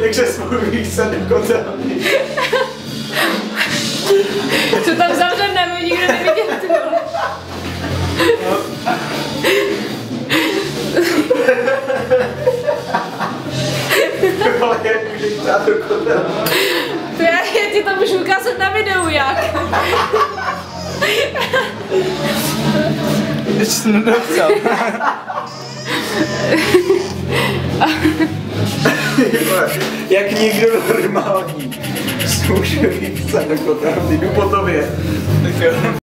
Jak się sobie kotami. Co To já, já ti to můžu ukázat na videu jak. Teď jsem nedopsal. Jak někdo normální zkouše vypsat do kotama, jdu po tobě. Tak jo.